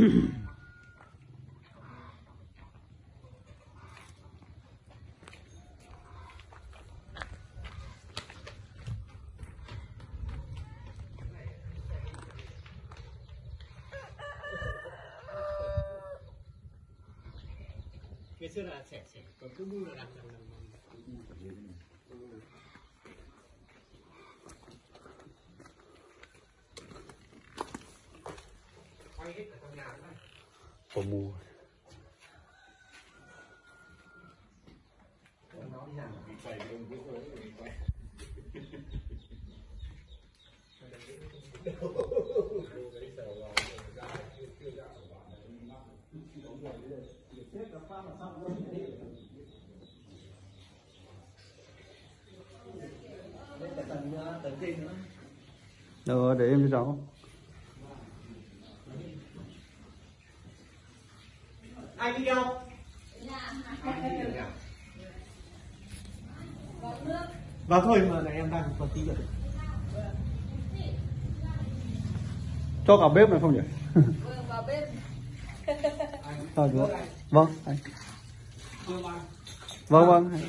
che Mesela sen sen. Kalkın bunu rahatlarlanma. Có mua. Số để ờ để em cho cháu ai đi đâu vào thôi mà này em đang còn tí rồi cho cả bếp này không nhỉ Vâng, vào bếp. Được. vâng anh. vâng vâng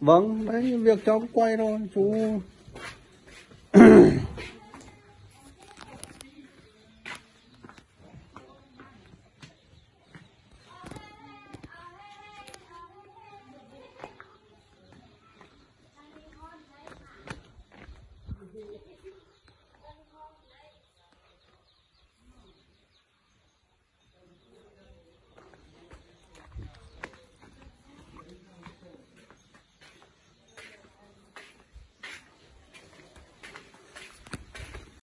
vâng đấy việc cháu quay thôi chú.